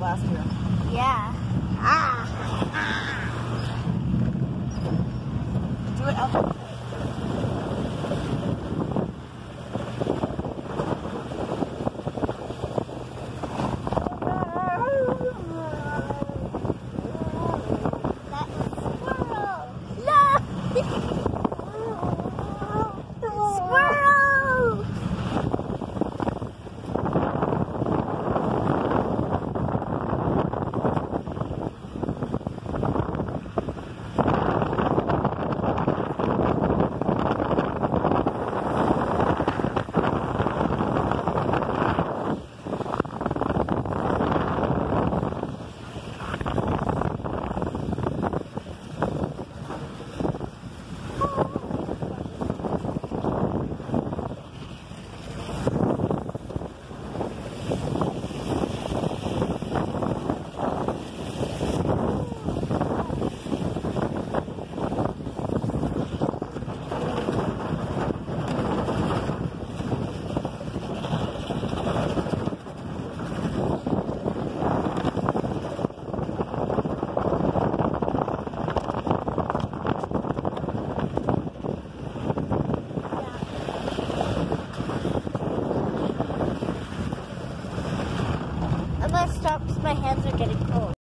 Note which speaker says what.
Speaker 1: last year.
Speaker 2: Yeah. Ah.
Speaker 1: Do it up.
Speaker 2: I'm gonna stop because my hands are getting cold.